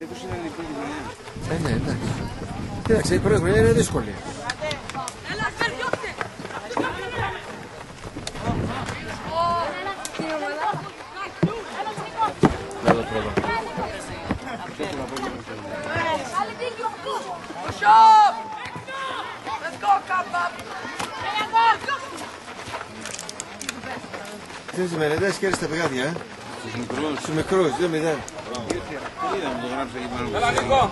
Ε, ναι, εντάξει. Κοίταξε, η πρώτη χρονιά είναι δύσκολη. Να το πρώτο. Τις μερεντές και τα πηγάδια, ε; Στους μικρούς. Στους μικρούς, 2-0. Τι είδα μου το γράψε εκεί πάνω. Έλα Νικό.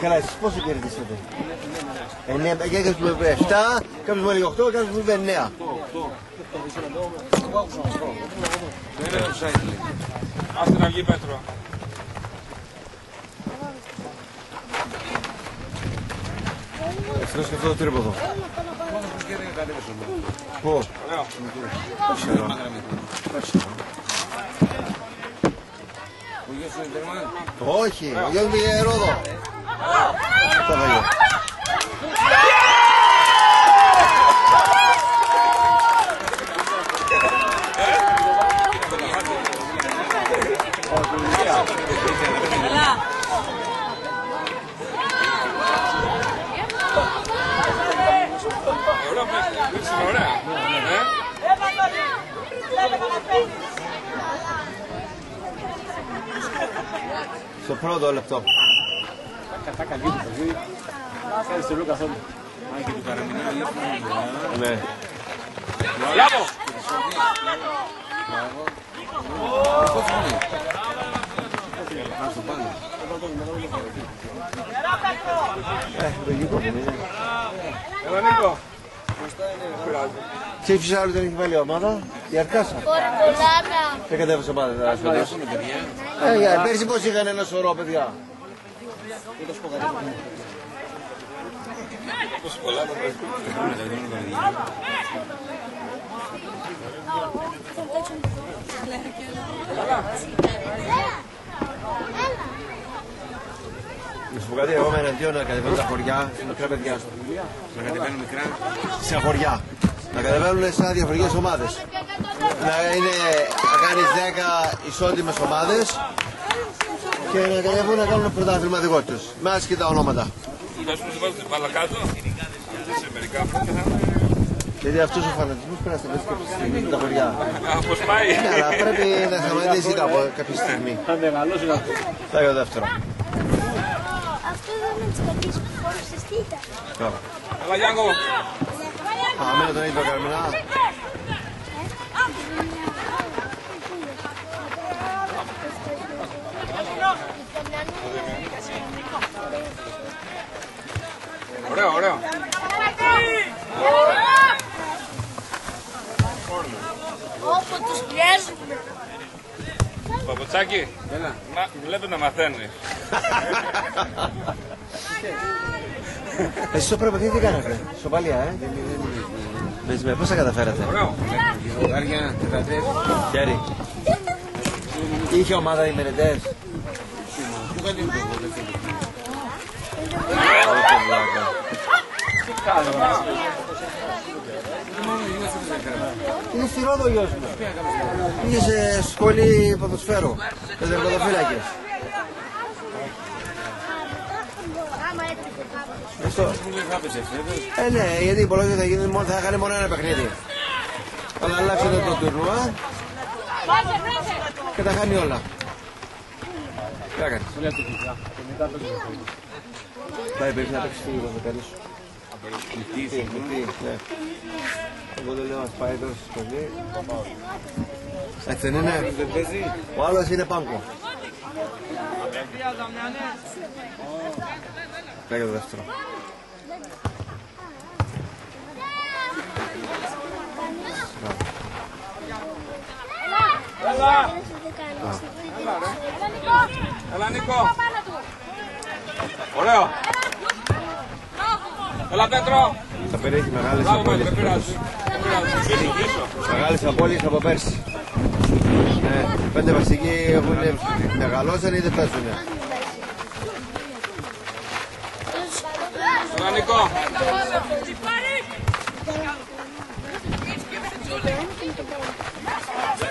Καλά, εσείς πόσο κερδίσατε. 9, και κάποιος μου είπε 7, κάποιος μου έλεγε 8, κάποιος μου είπε 9. Το ένα offside λέει. Άστε να βγει Πέτρο. Εχθρός και αυτό το τρίποδο. Πόσος και δεν κατέβασε ο Μπρος. Πού, Ωραίο. ξέρω. Μάγρα με το. Ο γιος σου είναι τερμάν. Όχι, ο γιος μου πήγε Ρόδο. Στο πρώτο λεπτό. Αν και του Καραμινά λεπτό. Ναι. Μπράβο. Πώς είναι. Ας το πάμε. Ε, λογικό δεν είναι. Έλα Νίκο. Ξέρεις άλλο δεν έχει βάλει ομάδα, η Αρκάσα. Κορκολάνα. Δεν κατέβασε ομάδα τώρα φέτος. Πού είναι παιδιά. Ε, για, πέρσι πώς είχαν ένα σωρό παιδιά. Πόσο πολλά τα παίζει. Πού είναι τα δίνουν τα παιδιά. Να σου πω κάτι, εγώ είμαι εναντίον να κατεβαίνουν τα χωριά σε μικρά παιδιά. Να κατεβαίνουν μικρά. Σε χωριά. Να κατεβαίνουν σε διαφορετικές ομάδες. Να, είναι, να κάνεις 10 ισότιμες ομάδες και να κατεβούν να κάνουν πρωτάθλημα δικό τους. Με άσχετα ονόματα. Είπες πως βάζουν την μπάλα κάτω. Σε μερικά χρόνια. Γιατί αυτός ο φανατισμός πρέπει να σταματήσει κάποια στιγμή με τα χωριά. Α, Πώς πάει. Ναι, αλλά πρέπει να σταματήσει κάπου κάποια στιγμή. Θα μεγαλώσει αυτό. Θα για το δεύτερο. Αυτό δεν είναι της κακής που φόρησες τι ήταν; Τώρα. Έλα Γιάνγκο. Α, μένω τον ίδιο Καρμινά. Ωραίο, ωραίο. Όπου τους πιέζουμε. Παπατσάκι. Έλα. Να, βλέπει να μαθαίνεις. Εσείς στο πρώτο τι κάνατε, σοπαλία, ε. Πες με, πώς τα καταφέρατε; Ωραίο. Ζευγάρια, τετατές. Χέρι. Είχε ομάδα οι μενετές. Πού κάνει το δεύτερο. Μόνο οι γιος σου δεν κρατάνε. Είναι στη Ρόδο ο γιος μου. Πήγε σε σχολή ποδοσφαίρου. Με κάπου. Στο... Μου δεν θα έπαιζε φέτος. Ε, ναι, γιατί η Πολόνια θα, γίνει, μόνο- θα κάνει μόνο ένα παιχνίδι. Αλλά αλλάξετε το τουρνουά και τα χάνει όλα. Τι θα κάνεις; Πολύ ατυχικά. Και μετά το Πάει πρέπει να παίξεις φύγει το τέλος. Νυχτή, Τι, τι, ναι. Εγώ δεν λέω ας πάει τόσο πολύ. Έτσι δεν είναι. Δεν παίζει. Ο άλλος είναι πάγκο. Λέγε το δεύτερο. Έλα Νίκο. Ωραίο. Έλα Πέτρο. Θα περιέχει μεγάλες Μπράβο, απώλειες. δεν πειράζει. Δεν πειράζει. Συνεχίσω. Μεγάλες απώλειες από πέρσι. Ναι, πέντε βασικοί έχουν μεγαλώσαν ή δεν παίζουν. Έλα Νικό.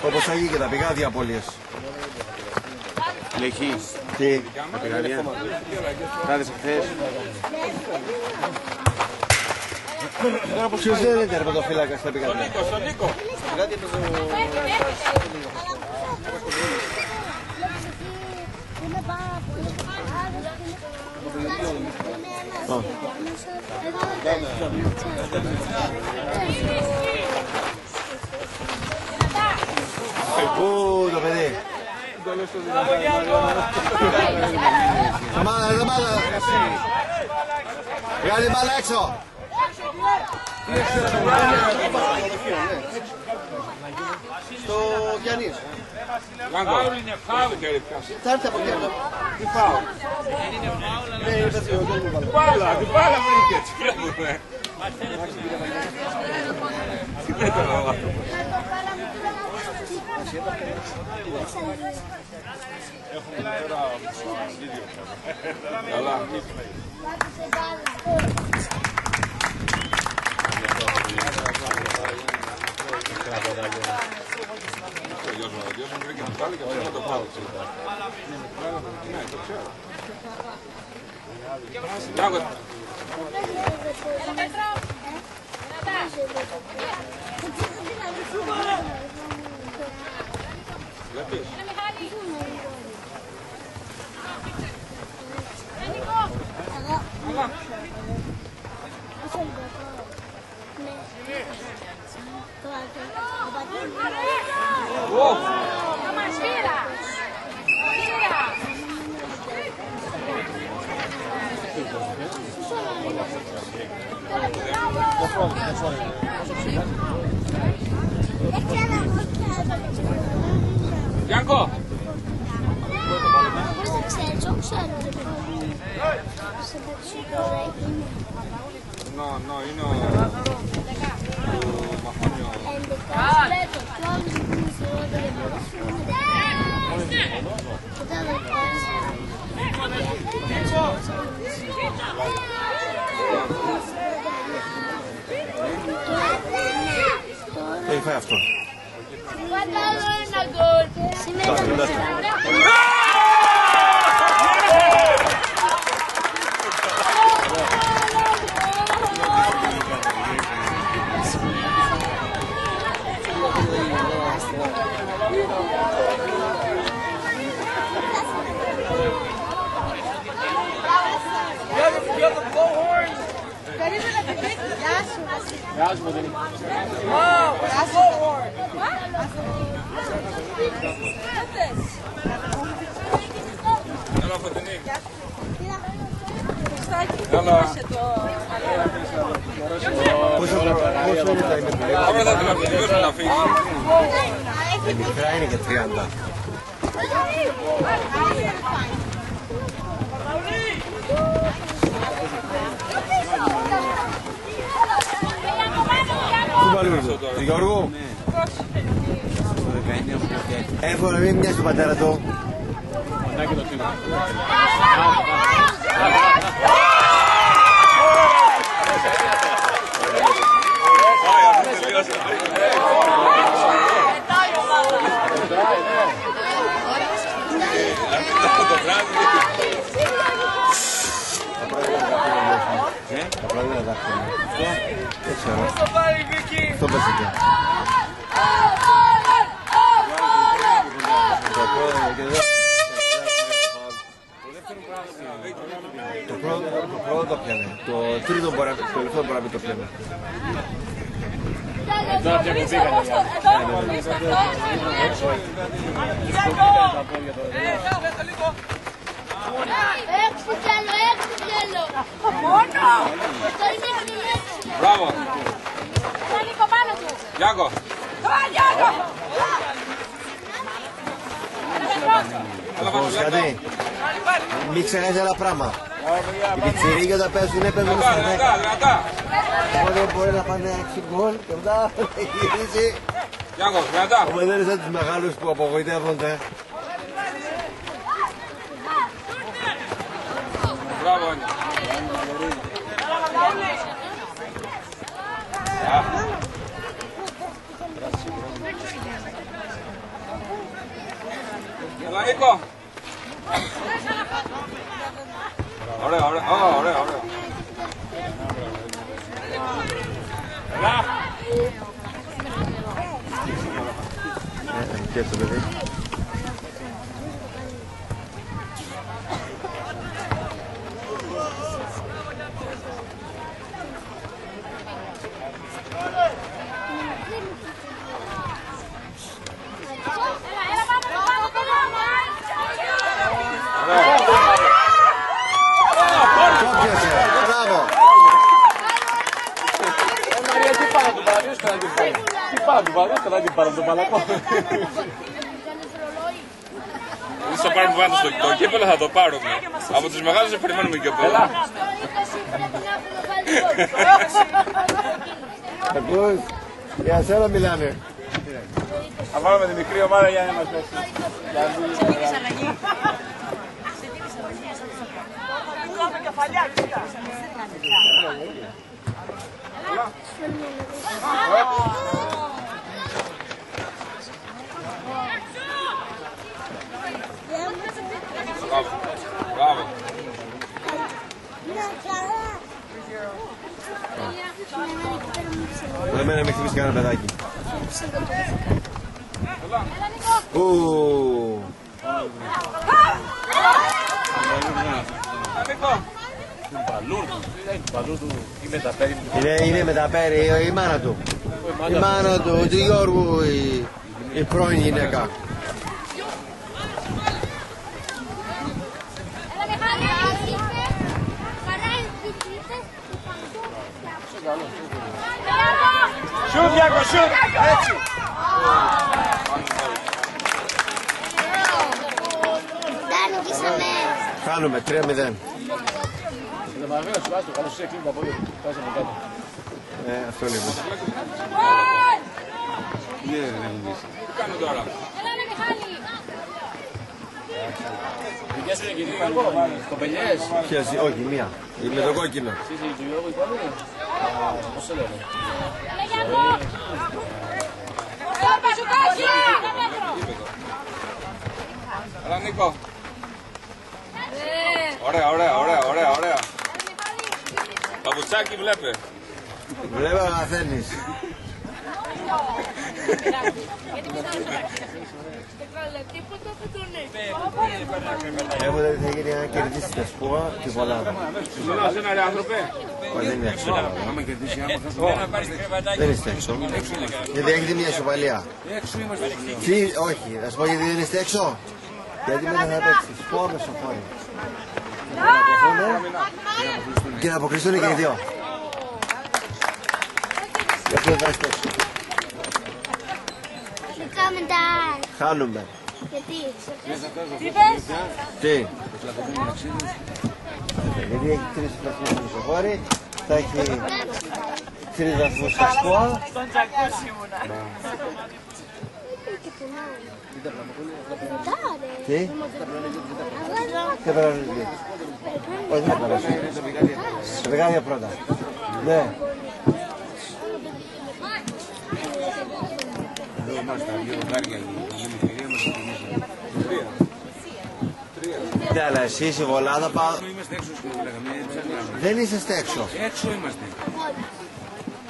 Όπως θα γίνει και τα πηγάδια απώλειες. Λεχή. Τι; Τα πηγαδιά. Κάδες εχθές. Ποιος δεν είναι τερματοφύλακας στα πηγάδια. Στον Νίκος. Είναι πάρα πολύ. Πού το παιδί. Σταμάτα, σταμάτα. Βγάλει μπάλα έξω. Στο Γιάννης. Γιάνκο. Φάουλ χέρι πιάσε. Θα έρθει από εκεί. Τι φάουλ. Ναι, είπε ότι ο Γιάννης βάλε. Μπάλα, την μπάλα βρήκε. Τι κάνουμε. Τι λέει τώρα ο άνθρωπος. Καλά. Ο γιος μου, ο γιος μου βρήκε την μπάλα και αυτό να το πάω. Ναι, το ξέρω. Γιάνκο, βλέπεις. Γιάνκο, no, no, είναι ο... ο Μαχώνιο. Έχει φάει αυτό; Σήμερα Γεια σου, Μοντενή. Έλα, Φωτεινή. Έλα. Πόσο πόσο είναι τα είναι που λέει. Αύριο θα την αφηγήσουμε να φύγει. Μικρά είναι και 30. Πού βάλουμε αυτό, του Γιώργου. Εύκολα μην μοιάζει του πατέρα του. Μαντάκι το τσίνο. Πάει, αυτό τελείωσε. Το βράδυ. Τα πρώτα είναι δάχτυλα. Δεν ξέρω. Αυτό πες εκεί. Το πρώτο και Το πρώτο, το πρώτο το πιάνε. Το τρίτο μπορεί να το τελευταίο μπορεί να μην το πιάνε. Τώρα πια που πήγανε οι άλλοι. Έξι θέλω, έξι θέλω. Μόνο. Το είναι στην έξι. Μπράβο. Θα ανήκω πάνω του. Γιάνκο. Έλα, Όμως Βασιλάκο. κάτι, μην ξεχάσεις ένα πράγμα. Οι πιτσιρίκες όταν παίζουν, παίζουν στα Δυνατά, 10. δυνατά. Οπότε μπορεί να πάνε 6 γκολ και μετά να γυρίσει. Γιάνκο, δυνατά. Οπότε δεν είναι σαν τους μεγάλους που απογοητεύονται. Μπράβο, Άνια. Α. Έλα, Νίκο. Ωραία, ωραία, Ω, ωραία, ωραία. Και το παιδί. Έλα, πάμε, πάμε, πάμε. Το πιάσε. Μπράβο. Μαρία, τι πάνω του παραδείγματος και να την πάρει. Τι πάνω του παραδείγματος και να την πάρει τον παλακό. Εμείς θα πάρουμε πάνω στο το κύπελο, θα το πάρουμε. Από τους μεγάλους δεν περιμένουμε και πολλά. Ακούς. Για σένα μιλάνε. Θα βάλουμε τη μικρή ομάδα για να μας πέσει. Μπράβο. Μπράβο. Εμένα με χτυπήσει κανένα παιδάκι. Ου. Έλα, Νίκο. Παλούρδου. Παλούρδου ή μεταφέρει. Είναι, είναι μεταπέρι η μάνα του. Η μάνα του, του Γιώργου, η, η πρώην γυναίκα. Σουτ, Γιάκο, σουτ. Έτσι. Χάνουμε 3-0. Δεν παραβαίνω, σου βάζω, καλώς είσαι, κλείνει τα πόδια. Πας από κάτω. Ε, αυτό λέμε. Τι κάνω τώρα. Δικές σου είναι και δύο, κοπελιές. Ποιες, όχι, μία. Η Με το κόκκινο. Εσείς οι του Γιώργου υπάρχουν. Α, Πώς σε λένε. Έλα, Νίκο. Ωραία, ωραία, ωραία, ωραία, ωραία. Παπουτσάκι βλέπε. Βλέπω να μαθαίνεις. Έχω δεν θα γίνει να κερδίσει τα σπούα και πολλά. Μιλάς ένα ρε άνθρωπε. Μα δεν είναι έξω. Δεν είστε έξω. Γιατί έχετε μια ισοπαλία. Τι, όχι, θα σου πω γιατί δεν είστε έξω. Γιατί μετά θα παίξει σπούα με σοφόρι. Και να αποκλειστούν και οι δύο. Γιατί δεν θα είστε έξω. Χάνουμε. Γιατί; Τι; Γιατί έχει τρεις βαθμούς στο μισοχώρι, θα έχει τρεις βαθμούς στα σπόα. Τι; Δεν περάσουν δύο. Όχι, δεν περάσουν. Σε δεκάδια πρώτα. Ναι. Ναι, αλλά εσείς η βολάδα πάω... Είμαστε έξω στην λέγαμε, Δεν είσαστε έξω. Έξω είμαστε.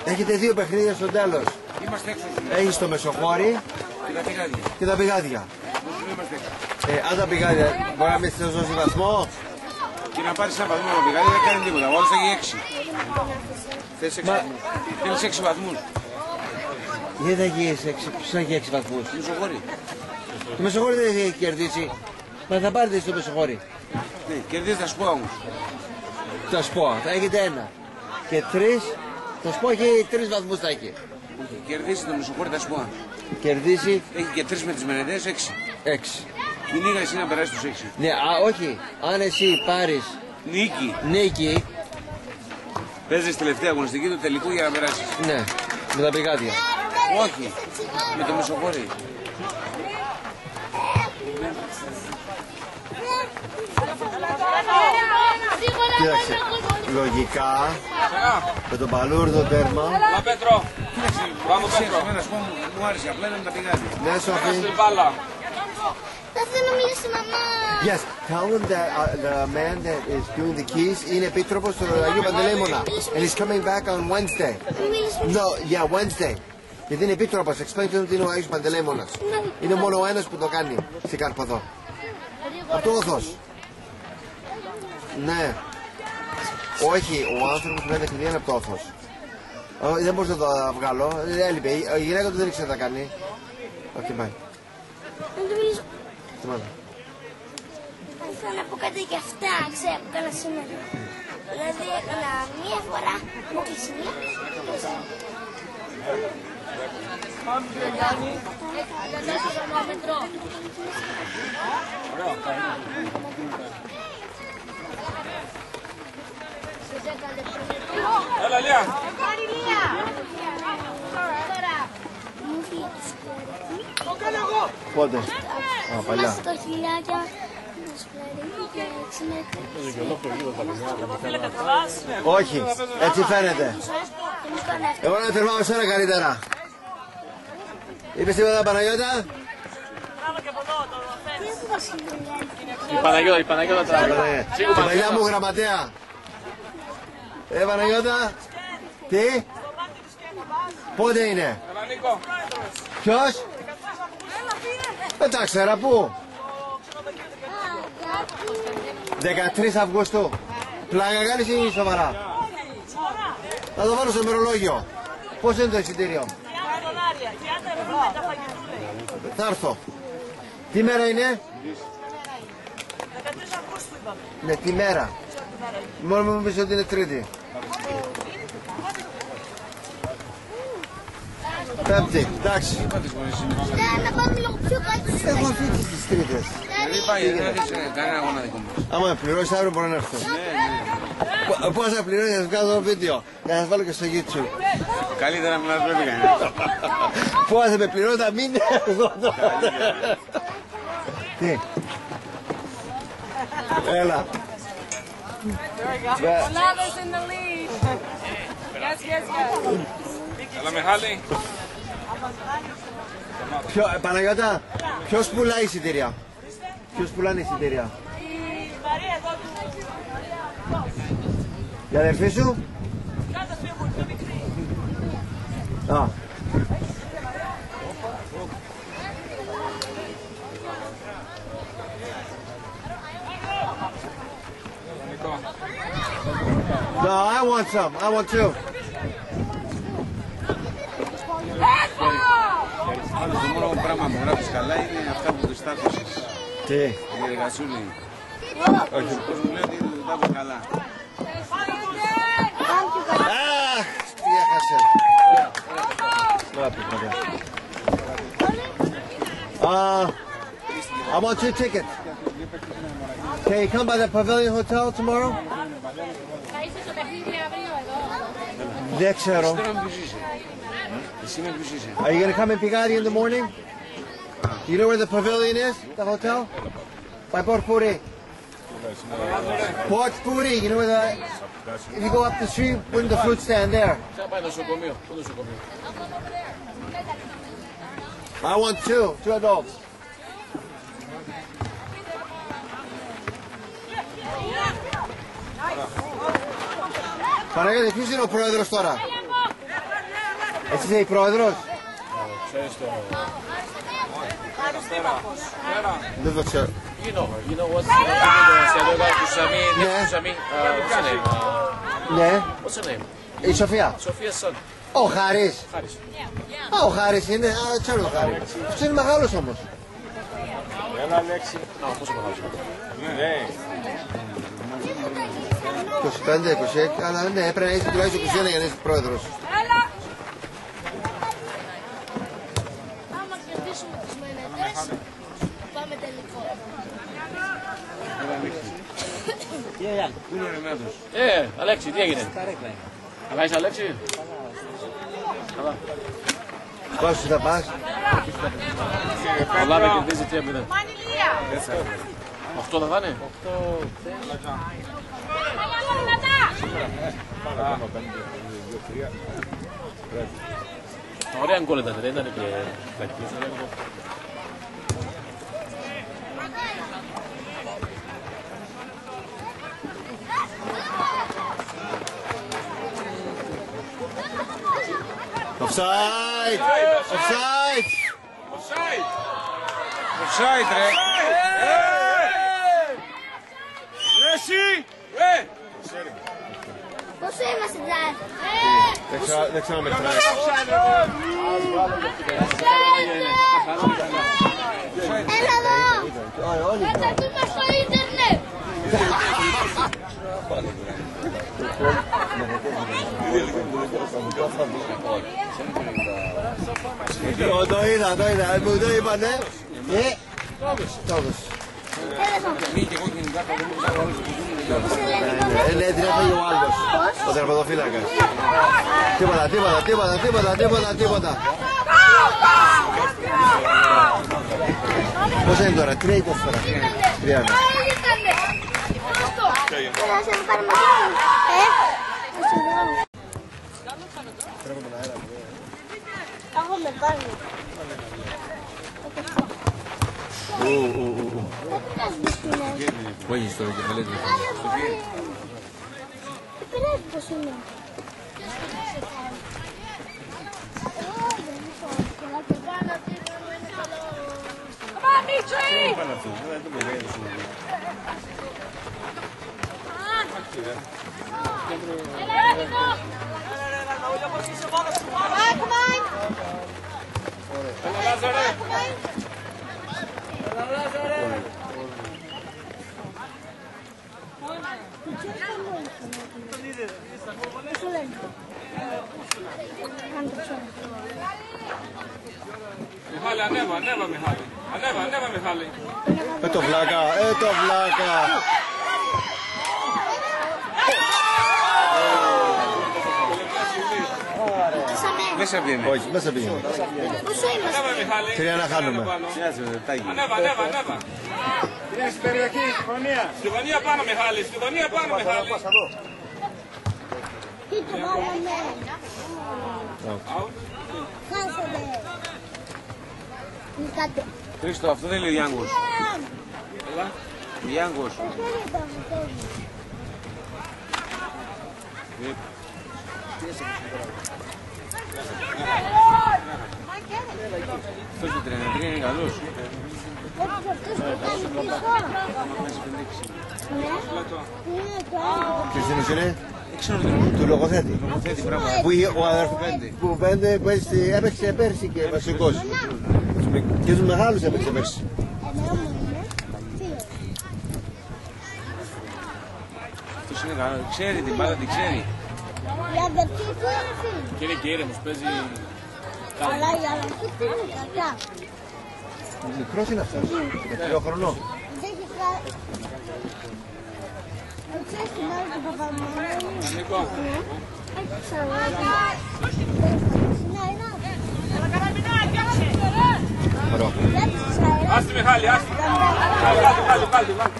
Έχετε δύο παιχνίδια στο τέλος. Είμαστε έξω στην Έχεις το μεσοχώρι και τα πηγάδια. και τα πηγάδια. Όσο είμαστε έξω. Ε, αν τα πηγάδια μπορεί να μην σας δώσει βαθμό; Και να πάρεις ένα βαθμό με πηγάδια δεν κάνει τίποτα. Ο άλλος θα έχει έξι. Θες έξι Μα- βαθμούς. Θέλεις έξι βαθμούς. Γιατί θα έχει έξι, ποιος θα έχει έξι βαθμούς. Μισοχώρη. Το μεσοχώρι δεν έχει κερδίσει. Μα θα πάρετε στο μεσοχώρι. Ναι, κερδίζει τα σπούα όμως. Τα σπόα, θα έχετε ένα. Και τρεις, το σπόα έχει τρεις βαθμούς θα έχει. Όχι, Κερδίζει το μισοχώρη τα σπούα. Κερδίσει Έχει και τρεις με τις μενετές, έξι. έξι. Κυνήγα εσύ να περάσει τους έξι. Ναι, α, όχι. Αν εσύ πάρεις Νίκη. νίκη, Παίζεις τελευταία αγωνιστική του τελικού για να περάσεις. ναι, με τα πηγάδια. Όχι. Με το μισοχώρη. Κοίταξε, λογικά με τον παλούρδο τέρμα, Έλα, Πέτρο. Πάμε, Ξέρεις, Πέτρο. εμένα, ας πούμε, μου άρεσε απλά είναι με τα πηγάδια. ναι Έλα Σοφή, στην μπάλα. Δεν θέλω να μιλήσει η μαμά. Yes, tell them that uh, the man that is doing the keys είναι επίτροπος του Αγίου Παντελεήμονα. And he's coming back on Wednesday. Μιλήσει. No, yeah, Wednesday. Γιατί είναι επίτροπος. Explain to him ότι είναι ο Άγιος Παντελεήμονας. Είναι μόνο ο ένας που το κάνει στην Κάρπαθο. Από το Όθος. Ναι. Όχι, ο άνθρωπος που έχει τα κλειδιά είναι από το Όθος. Ω, Δεν μπορούσα να το βγάλω. Ε, Έλειπε. Η- Η γυναίκα του δεν ήξερε να τα κάνει. OK, bye. Δεν του μιλήσω. Σταμάτα. Ήθελα να πω κάτι για αυτά, ξέρω, που έκανα σήμερα. Δηλαδή έκανα μία φορά, μου κλείσει μία. Έλα, Λία. Μου φύγει το σκουλαρίκι. Πότε; Α, παλιά. Είμαστε το χιλιάκια. Το σκουλαρίκι και έτσι μέχρι. Όχι, έτσι φαίνεται. Και μου κάνει αυτό. Εγώ να τερμάω σένα καλύτερα. Είπες τίποτα Παναγιώτα; Τι έχω βασιλιά. Η Παναγιώτα, η Παναγιώτα τραβάει. Παναγία. Παναγιά μου γραμματέα. Ε Παναγιώτα. Τι; Πότε είναι; Έλα, Νίκο. Ποιος; Δεν τα ξέρα πού; 13 Αυγούστου. Πλάκα κάνεις ή σοβαρά; Θα το βάλω στο ημερολόγιο. Πώς είναι το εισιτήριο; Θα έρθω. Τι μέρα είναι; Ναι, τι μέρα. Μόνο μου πεις ότι είναι τρίτη. Πέμπτη, εντάξει. Ναι, να πάμε λίγο πιο κάτω. Έχω αφήσει τις τρίτες. Δεν πάει, δεν έχεις ε, κανένα αγώνα δικό μας. Άμα με πληρώσεις αύριο μπορώ να έρθω. Πο- Πώς θα πληρώσεις, θα σας βγάλω βίντεο. Να σας βάλω και στο YouTube. Καλύτερα μην μας πρέπει κανένα. Πώς θα με πληρώσει, θα μείνει εδώ. Τι; Έλα. Βε- Lava's in the lead. Yes, yes, yes. Έλα, Μιχάλη. Ποιο, ε, Παναγιώτα, ποιος πουλάει εισιτήρια; Ποιος πουλάνε εισιτήρια; Η Μαρία εδώ του. Η αδερφή σου. Α. No, I want some. I want two. Άλλο το μόνο πράγμα που γράφεις καλά είναι αυτά που τους στάθωσες. Τι; Η διεργασούλη. Όχι. Πώς μου λέει ότι τα βάζω καλά. Αχ, τι έχασε. Να πει, παιδιά. Uh, I want two tickets. Can you come by the Pavilion Hotel tomorrow? Θα είσαι στο παιχνίδι αύριο εδώ. Δεν ξέρω. Τώρα με ποιος είσαι. Εσύ με ποιος είσαι. Are you going to come in Pigatti in the morning? You know where the pavilion is? The hotel? By Port Puri. Port Puri, you know where the... If you go up the street, wouldn't the fruit stand there? Θα πάει νοσοκομείο. Πού νοσοκομείο. I want two, two adults. Παναγιώτη, ποιος είναι ο πρόεδρος τώρα; Εσύ είσαι η πρόεδρος; Ξέρεις το... Δεν το ξέρω. You know, you know what's the name; Του Σαμί, Ναι. του Σαμί, uh, what's her name? Uh, Ναι, What's her name? η Σοφία. Sophia's son. Ο Χάρης. Χάρης. Α, ο Χάρης είναι, α, ξέρω ο Χάρης. Αυτός είναι μεγάλος όμως. Έλα, Αλέξη. Να, πόσο μεγάλος είναι. Ναι. 25, 26, αλλά ναι, έπρεπε να είσαι τουλάχιστον 21 για να είσαι πρόεδρος. Άμα κερδίσουμε τους μενετές, πάμε τελικό. Πού είναι ο Ρεμέτος. Ε, Αλέξη, τι έγινε; Καλά είσαι, Αλέξη; Καλά. Πόσους θα πας; Ο Λάβε κερδίζει 3-0. Μανιλία. Αυτό θα δάνε. Ωραία γκολ ήταν, δεν ήταν και Offside! Offside! Offside! Offside, ρε. Ρε εσύ! Ρε! Πόσο είμαστε τζάρ. Δεν ξέρω- Δεν ξέρω να μετράει. Έλα εδώ. Όλοι- Θα τα δούμε στο ίντερνετ. Το- Το είδα, το είδα. Μου το είπανε. Ε, το έδωσε. Έλα εδώ. Πώς σε λένε το Ε, ναι, την έφαγε ο άλλος. Ο τερματοφύλακας. Τίποτα, τίποτα, τίποτα, τίποτα, τίποτα, τίποτα. Πόσα είναι τώρα, τρία ή τέσσερα. Τρία είναι. Έλα, σε να πάρουμε μαζί. Ε, να σε δω. Εγώ με πάρει. Ου, ου, ου, ου. Όχι, στο κεφαλέ του. Τι πειράζει πως είναι. Μιχάλη, ανέβα, ανέβα, Μιχάλη. Ανέβα, ανέβα, Μιχάλη. Ε, το βλάκα, ε, το βλάκα. Μέσα βγαίνει. Όχι, μέσα πήγαινε. Πόσο είμαστε; Ανέβα, Μιχάλη. Τρία να χάνουμε. Ανέβα, ανέβα, ανέβα. Είναι στην περιοχή, γωνία. Στη γωνία πάνω, Μιχάλη. Στη γωνία πάνω, Μιχάλη. Τι του βάλαμε. Χάσαμε. Νικάτε. Χρήστο, αυτό δεν είναι ο Γιάνγκος. Γιάνγκος. Αυτός δεν αυτός που κάνει πίσω. Ναι. Είναι το άλλο. Ποιος είναι, είναι, Δεν ξέρω τι είναι. του λογοθέτη. Θέτει πράγμα. Που είχε ο αδερφός που πέντε, που έτσι έπαιξε πέρσι και βασικός. Και τους μεγάλους έπαιξε πέρσι. Εμένα μου είναι. Φίλο. Αυτός είναι καλός. Ξέρει την μπάλα, την ξέρει. Και είναι και ήρεμος, παίζει... Αλλά η αδερφή του είναι κακά. Μικρός είναι αυτός. 13 χρονό. Δεν έχει κα... Το ξέρεις την άλλη του Παπαμανέλη. Νίκο. Έχει ξαναδεί. Ναι, είναι. Ωραίο. Δεν της ξαναδεί. Άστη, Μιχάλη, άστη. Βάλτε, βάλτε, βάλτε, βάλτε.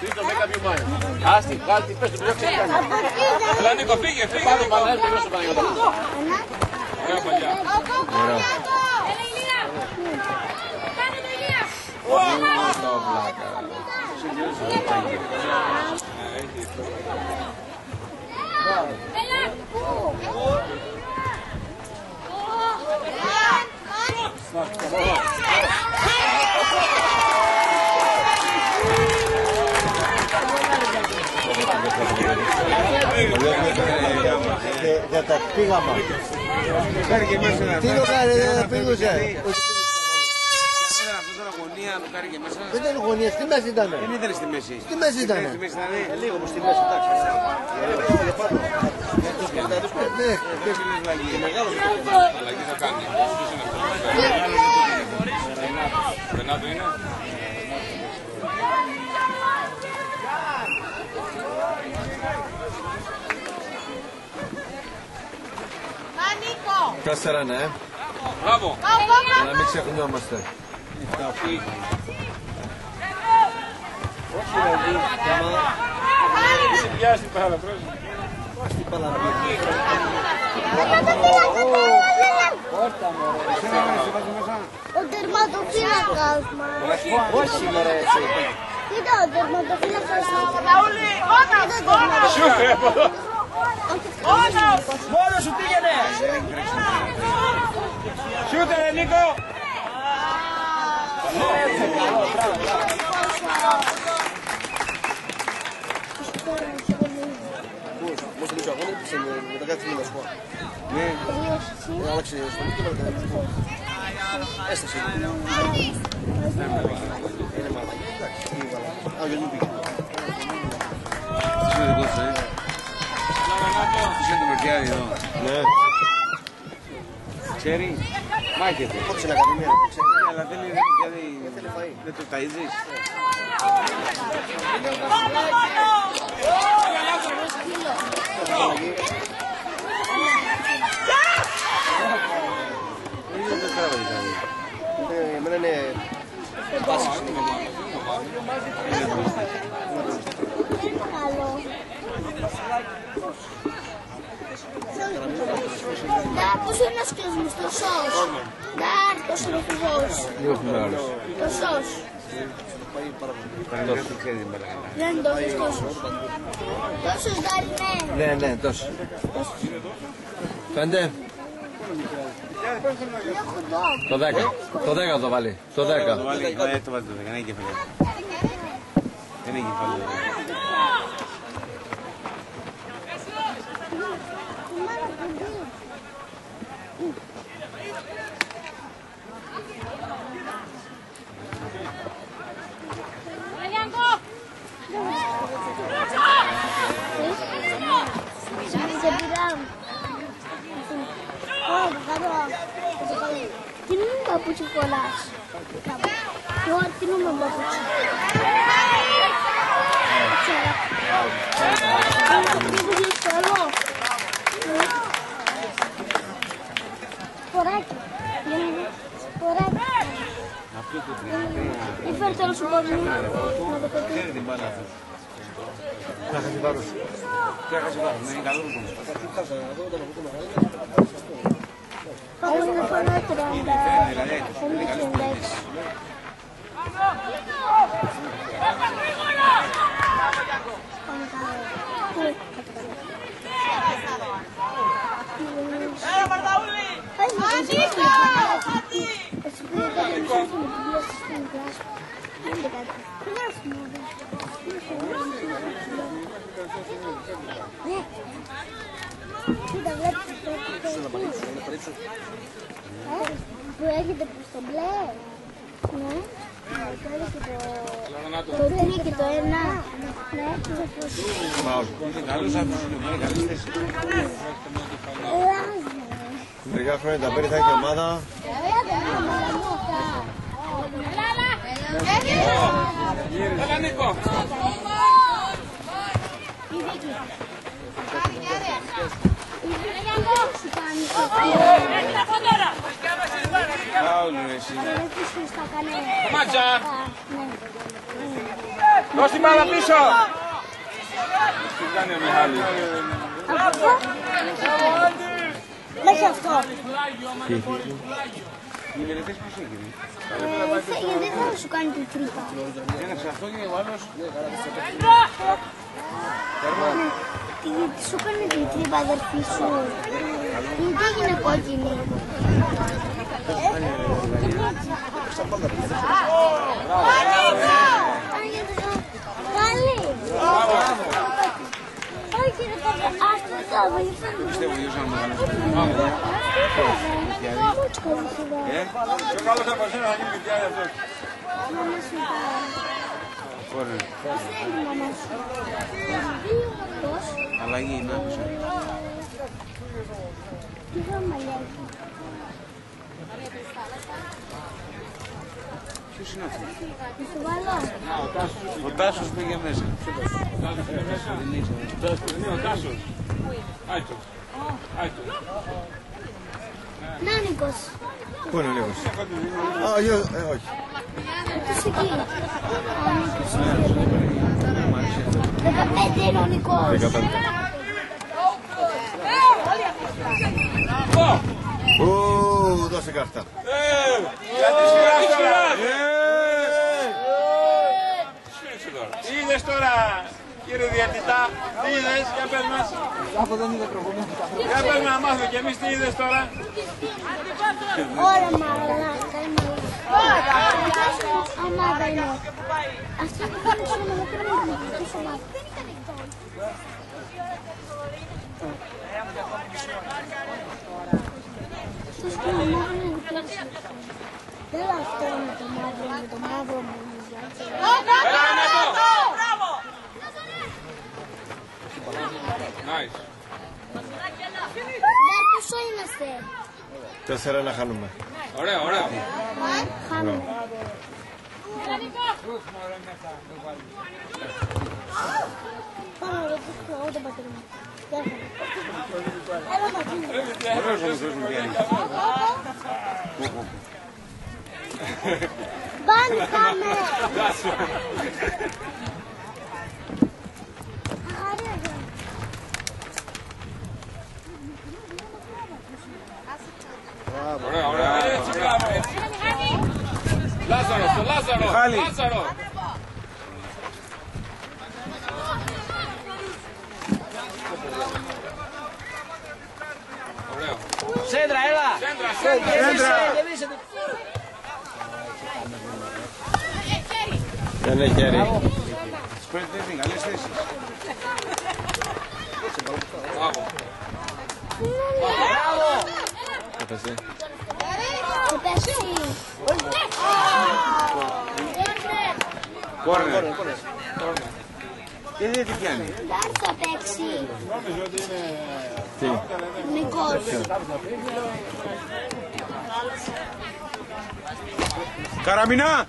Τρίτο με κάποιο μάιο. Άστι, βάλτε, πες του, πες του. Από εκεί δεν Έλα, Νίκο, φύγε, φύγε, Πάμε, Νίκο. πάμε, τελειώσω Παναγιώτα. είναι. Ωραία, παλιά. Και Για τα πήγαμα. Κάνει και μέσα να Τι το κάνει, δεν πήγουσε. Αυτό τώρα γωνία, το κάνει και μέσα. Δεν ήταν γωνία, στη μέση ήταν. Δεν ήταν στη μέση. Στη μέση ήταν. Στη μέση ήταν. Λίγο μου στη μέση, εντάξει. Ναι, Αλλαγή θα κάνει. Μπερνάτο είναι. Τέσσερα ναι. Μπράβο. Να μην ξεχνιόμαστε. Πιάσει την πάρα, πρόσεχε. Ο τερματοφύλακας μας. Όχι, μωρέ, έτσι. Κοίτα, ο τερματοφύλακας μας. Κοίτα, ο τερματοφύλακας. Μόνο σου πήγαινε! Σιούτε, Νίκο! Most niet zo gewoon op zijn, maar dat gaat niet naar school. Ναι. Ja, Alex, je stond niet meer te Έστασε. Είναι μαλακή. Εντάξει, είναι μαλακή. Α, Ποιος είναι το Μερκιάδη εδώ. Ναι. Ξέρει. Μάχεται. Πότε στην Ακαδημία, δεν ξέρω. Ναι, Αλλά δεν είναι Μερκιάδη. Θέλει φαΐ. Δεν το ταΐζεις. Δεν είναι δεν τράβει κάτι. Ε, Εμένα είναι βάσεις. Καλό. Δα, πώς είναι ένας κλεισμός, το σως. Δα, τόσο είναι φυγός. Λίγο πιο μεγάλος. Το σως. Παραδείγματος δεν ξέρει την μπάλα καλά. Δεν είναι τόσος, τόσος. Τόσος δεν είναι. Ναι, ναι, τόσο. Πέντε. Είναι χοντό. Το δέκα. Το δέκα το βάλει. Το Το δέκα. βάλει, ε, το βάλει το δέκα, δεν έχει κεφαλαίο. Δεν έχει κεφαλαίο. Σε πειράμ. Ω, καλό. Τι νου παπούτσι κολλάς. Εγώ τι νου με παπούτσι. Ξέρω. Είναι το πιο καλό. Σποράκι. Σποράκι. Αυτό το τρίμα. Ή φέρε τώρα σου πω μου. Να το πετύχει. Ξέρει την μπάλα αυτό. Θα χάσει βάρος. Τι έχασε βάρος, ναι, είναι καλό το κόμμα. Πάμε να φανώ 30. Είναι 36. Πάμε καλά. Έλα Μαρταούλη! Μάτι! Εσύ πήγε το χρυσό σου με την πίεση στην κλάση. Δεν είναι κάτι. Δεν έρθει μόνο. Ναι. Κοίτα, βλέπεις το εκεί. Ε, Που έρχεται προς το μπλε. Ναι. Το ένα και το... Το τρία και το ένα. Ναι, το προς... Είναι καλός αυτός, είναι καλή θέση. Λάζε. Μερικά χρόνια τα πέρι θα έχει ομάδα. Έλα, Νίκο! Φάουλ, ρε, εσύ. Μάτσα! Δώσ' την μπάλα πίσω! Τι κάνει ο Μιχάλης. Μέχρι αυτό. Οι μελετές πώς έγινε. Ε, θα- Δεν θα σου κάνει την τρύπα. Ένας αυτό και ο άλλος. Τι τι σου κάνει την τρύπα αδερφή σου; Γιατί έγινε κόκκινη; Καλή. Όχι ρε παπά, άστο το βοηθάμε. Πιστεύω γιος να μεγαλώσει. Κότσι καλή σιγά. Ε, Πιο καλός από εσένα να γίνει και αυτός. Μάμα σου πάει. Ωραία. Πώς θέλει η μαμά σου. Δύο πώς. Αλλαγή είναι, άκουσα. Τι χρώμα έχει. Ποιος είναι αυτός; Να σου βάλω. Ο Τάσος πήγε μέσα. Είναι ο Τάσος. Άιτο. Άιτο. Να Νίκος. Πού είναι ο Νίκος; Α, γιο, ε, όχι. Αυτός εκεί. Ο Νίκος. Δεκαπέντε είναι ο Νικός. Ου, δώσε κάρτα. Γιατί σειράς τώρα. Σφίριξε τώρα. Είδες τώρα. Κύριε Διατητά, τι είδες, για πες μας. Για πες μας να μάθουμε κι εμείς τι είδες τώρα. Ωραία, μαλάκα, η μαλάκα. Ομάδα είναι. Αυτή που κάνει στο μεγαλύτερο είναι η δική σου ομάδα. Αυτό στο μαύρο είναι διπλάσιο. Δεν λέω αυτό είναι το μαύρο, είναι το μαύρο μου. είναι διπλάσιο. Nice. Ναι, πόσο είμαστε; Τέσσερα να χάνουμε. Ωραία, ωραία. Χάνουμε. Πάμε να ρωτήσω εγώ τον πατέρα μου. Γεια σας. Έλα μαζί μου. Ωραίος ο μικρός μου πιάνει. Μπάνκαμε. Χαρέγα. Ωραία, ωραία. Έτσι, μπράβο. Λάζαρο, στο Λάζαρο. Μιχάλη. Λάζαρο. Ωραίο. Σέντρα, έλα. Σέντρα, σέντρα. Σέντρα. Γεμίσε το. Δεν έχει χέρι. Σπέρτε την καλές θέσεις. Μπράβο. Έπεσε. Το πέσει. Κόρνερ. Και δεν τι πιάνει; Δεν θα παίξει. Τι; Νικός. Καραμινά.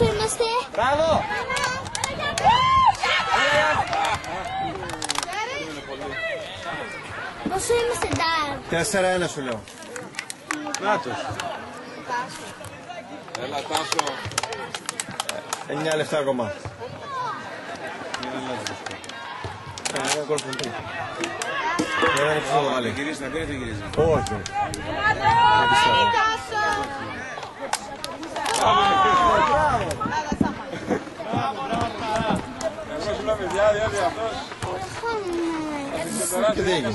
Πόσο είμαστε; Μπράβο. Πόσο είμαστε, Ντάρ; Τέσσερα ένα σου λέω. Νάτος. Έλα, Τάσο. Εννιά λεφτά ακόμα. Ένα γκολ που πει. Ένα λεπτό το βάλει. Γυρίζει να πήρε, δεν γυρίζει. Όχι. Εγώ σου λέω παιδιά, διότι αυτός Χάμε. Και δεν έγινε.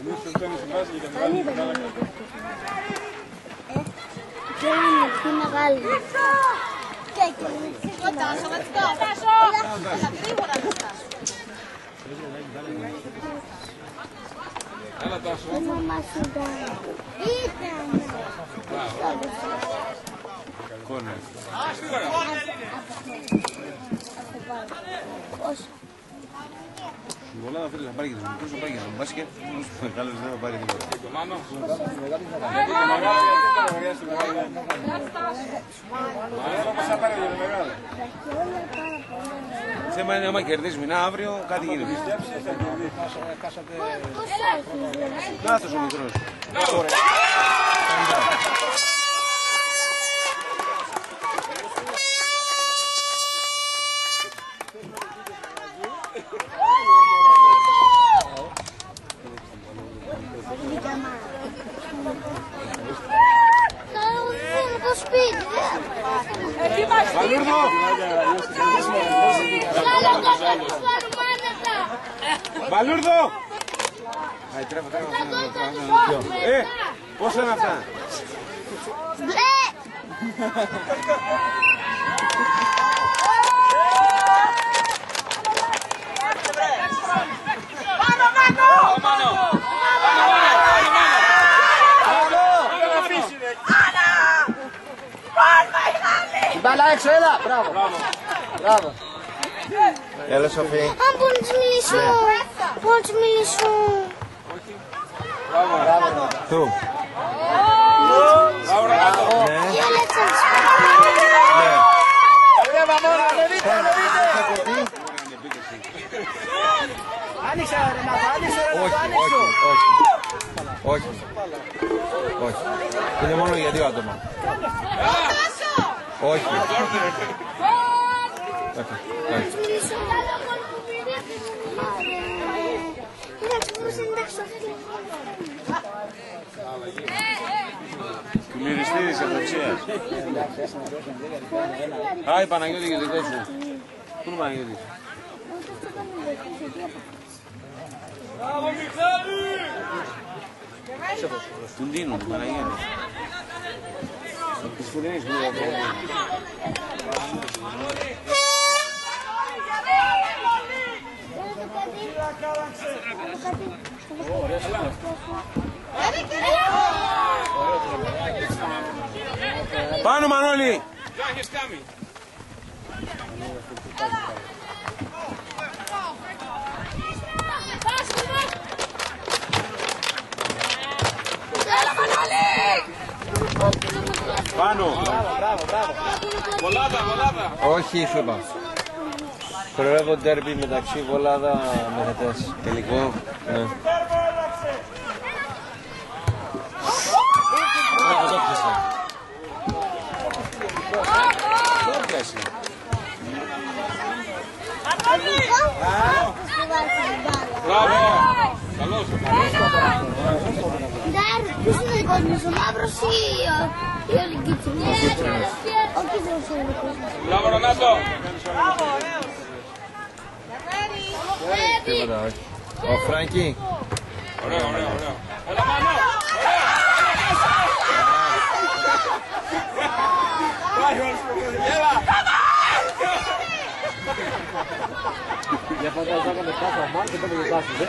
εμείς τους παίρνουμε στη βάση και τα βγάλουμε στην άλλα Και είναι πιο μεγάλη. Και εκεί. Έλα, Τάσο. Το μαμά σου Ντάρ. Ήταν. Κόρνερ. Πόσο. Στην Ελλάδα θέλεις να πάρει και τους μικρούς, να πάρει και τον μπάσκετ. Τους μεγάλους δεν θα πάρει τίποτα. Το Μάνο. Θέμα είναι άμα κερδίσει μηνά αύριο κάτι γίνεται. Πόσο έχει. Λάθος ο μικρός. Θα βγουν το σπίτι. Παλούρδο! Σλάλο κάτω, σλάλο μάνατα. Παλούρδο! Αϊ, τρέφω, τρέφω. Ε, πόσα είναι αυτά. Μπλε. Την μπάλα έξω, έλα. Μπράβο. Μπράβο. Έλα Σοφή. Αν μπορώ να τους μιλήσω. Μπορώ να τους μιλήσω. Του. Ναι. Για λέξα. Άνοιξε, Ρενάτα, άνοιξε, Όχι, Ρενάτα, όχι, άνοιξε. όχι. Όχι. Όχι. Είναι μόνο για δύο άτομα. Όχι. Κληριστήρης ευδοξίας. Άι Παναγιώτη και δικό σου. Πού είναι ο Παναγιώτης; Τους Ντίνου, του Παναγιώτη. Της φουρνής που είναι Πάνω Μανώλη! Πάνω! Βολάδα, βολάδα! Όχι, σου είπα. Προεύω ντέρμπι μεταξύ Βολάδα Μεθετές. Τελικό. Ναι. Το πιάσει. Μπράβο! Καλώς. Ποιος είναι ο δικός μας, ο μαύρος ή ο- ή ο Λυκίτσινος. Ο κίτρινος είναι ο δικός μας. Μπράβο Ρονάτο! Τίποτα, όχι. Ο Φράνκι. Ωραίο, ωραίο, ωραίο. Έλα Μανώ! Για φαντάζομαι να έκανε πάσα μάλλον και τότε γελάσεις, ε.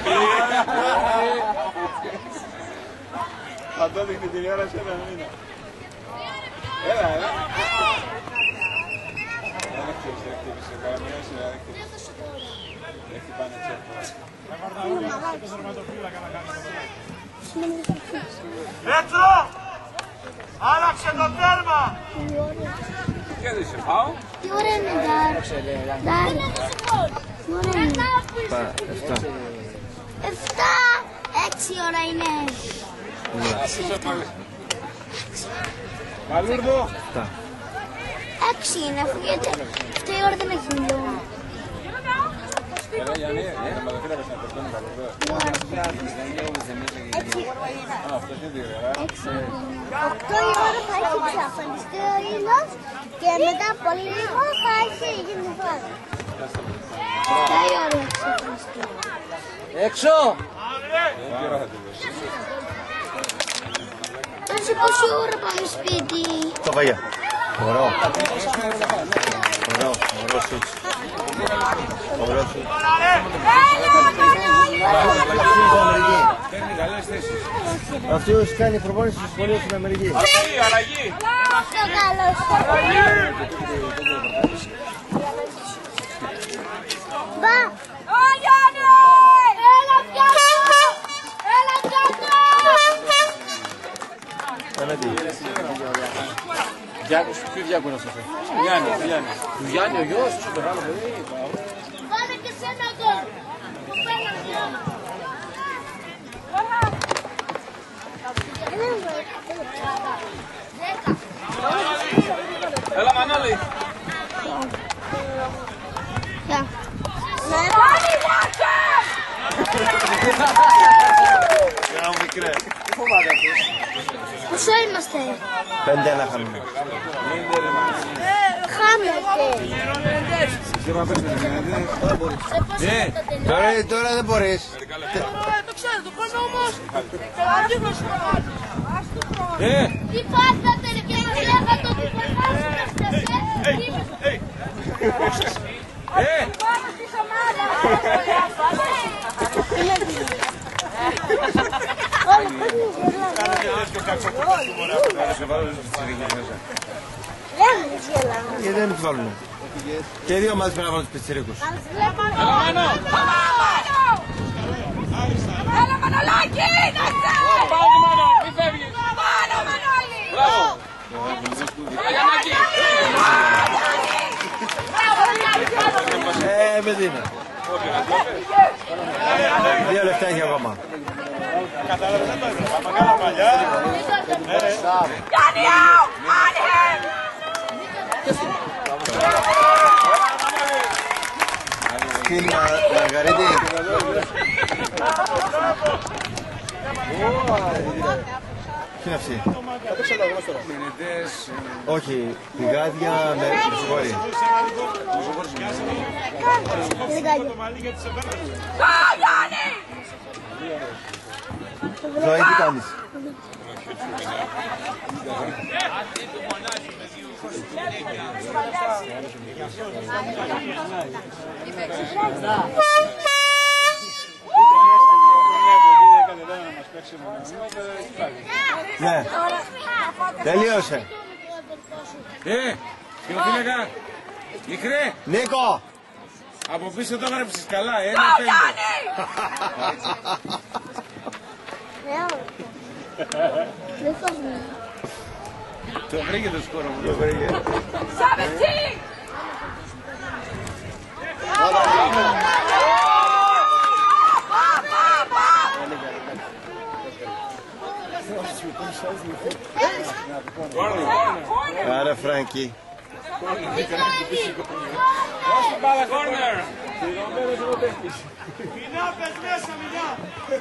Θα το δείχνει την ώρα σε ένα μήνα. Έλα, έλα. Δεν χτύπησε, δεν χτύπησε. Καμία σειρά δεν χτύπησε. Δεν χτυπάνε έτσι εύκολα. Πέτρο! Άλλαξε το τέρμα! Κέρδισε, πάω; Τι ωραία είναι, Ντάρ. Ντάρ. Τι ωραία είναι. Πα- Εφτά. Εφτά. Έξι ώρα είναι. Παλούρδο. Εφτά. Έξι είναι, αφού γιατί αυτή η ώρα δεν έχει μιλιό. Οκτώ η ώρα θα έχει εξαφανιστεί ο ήλιος και μετά από λίγο θα έχει γίνει φάση. Οκτώ η ώρα θα εξαφανιστεί. Έξω! Τι ώρα θα τη δώσει. Τώρα σε πόση ώρα πάμε σπίτι; Το βαγιά. Ωραίο. Ωραίο. Ωραίο σούτς. Ωραίο σούτς. Παίρνει καλές θέσεις. Αυτός κάνει προπόνηση στο σχολείο στην Αμερική. Αλλαγή, αλλαγή. Αυτό καλός. Διάκος, ποιο Διάκο είναι αυτός, ε; Γιάννη, Γιάννη. Του Γιάννη ο γιος, τόσο μεγάλο παιδί. Βάλε και σένα γκολ. Κοπέλα μου. Έλα Μανώλη. Γεια. Γεια μου μικρέ. Πόσο είμαστε; Πέντε ένα χαμηλό. Χάμετε. Δεν μα πέσουμε, δεν Σε πόσο Ε, θα τελειώσει. Τώρα, τώρα δεν μπορείς. Το ξέρω, το κάνω όμως. Και να δείχνω σου το άλλο. Ας το πω. Ε, Τι πάθατε ρε και μας λέγατε ότι φωνάζετε ε. Πάμε στη Σαμάρα. Θα σε βάλω στις τσιρίκες μέσα. Γιατί δεν τους βάλουμε. Και οι δύο μαζί πρέπει να βάλουν τους πιτσιρίκους. Έλα Μανώ. Έλα Μανολάκη, να σε. Πάω του Μανώ, μη φεύγεις. Πάνω Μανώλη. Μπράβο. Έλα Γιαννάκη. Ε, με δίνει. Δύο λεφτά έχει ακόμα. Γιάννη, άου. Άντε. την Μα- Μαργαρίτη. Τι είναι αυτή. Μενετές, Όχι, πηγάδια με με συγχωρεί. Ζωή, τι κάνεις. Ναι, τελείωσε. Ε, φιλοφύλακα, μικρέ, Νίκο, από πίσω το έγραψες καλά, ένα πέντε. Δεν θα βγει. Το βρήκε το σκόρο μου. άρα Φράνκι. Μηνά, πες μέσα, μηνά.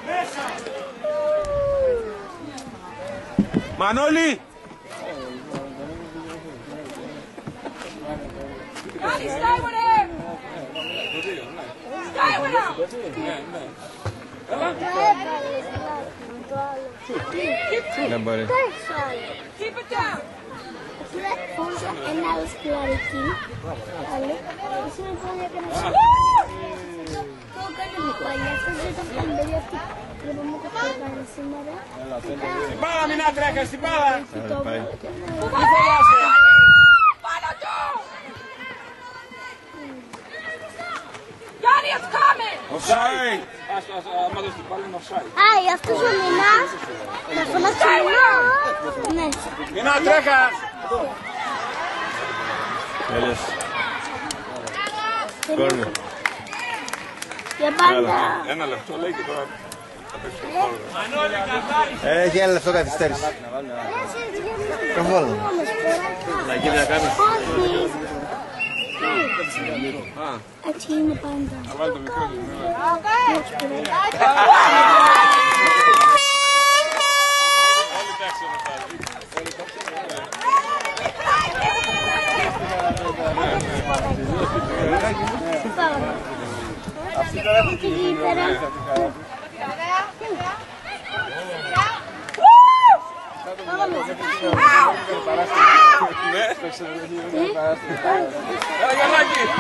Μέσα. Μανώλη! Δεν μπορεί. Keep it down. Ένα άλλο σκουλαρική. Άλλο. Εσύ με πάνε έκανες. Το έκανε με παλιά. Αυτό δεν το κάνει παιδί αυτή. Δεν μπορούμε να το κάνει σήμερα. Μπάλα μην άτρεχα στην μπάλα! Άρα πάει. Yanni, it's coming! Offside! Άμα δώσει την πάλι είναι offside. Α, αυτός ο Μινάς. Θα φωνάξει Μινά. Ναι. Μην άτρεχα! Τέλειωσε. Κόρνερ. Για πάντα. Ένα λεπτό λέει και τώρα θα παίξει το κόρνερ. Έχει ένα λεπτό καθυστέρηση. Καθόλου. Να γίνει να κάνει. Όχι. Έτσι είναι πάντα. Να βάλει το μικρό του. Έτσι πρέπει. Εκεί πέρα.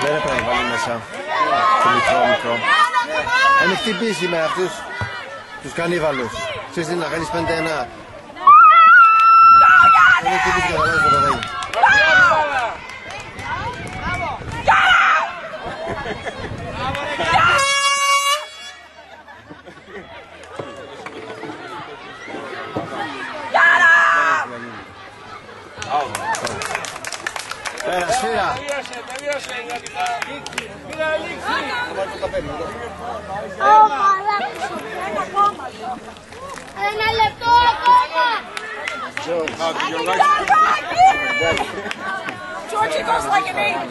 Δεν έπρεπε να βάλει μέσα. Το μικρό, μικρό. Αν χτυπήσει με αυτούς τους κανίβαλους. Ξέρεις τι, να κάνεις πέντε ένα. Αν χτυπήσει και θα βάζεις το παιδάκι. Ένα ακόμα. Ένα λεπτό ακόμα. Georgie goes like an eight.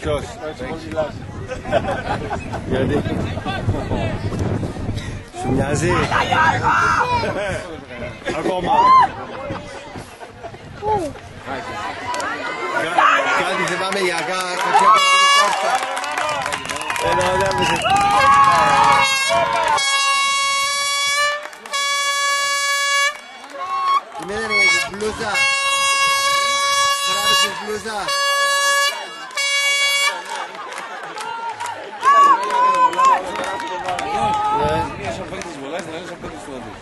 Ποιος. Γιατί. Σου μοιάζει. Ακόμα. Κα- Κάτι θυμάμαι για κα- κάποια κόρτα. Ενώ δεν μου σε- Τι μένει ρε, η μπλούζα. Τράβησες μπλούζα. Ναι. Μία σαν παίκτης βολάς, την άλλη σαν παίκτης του αντί.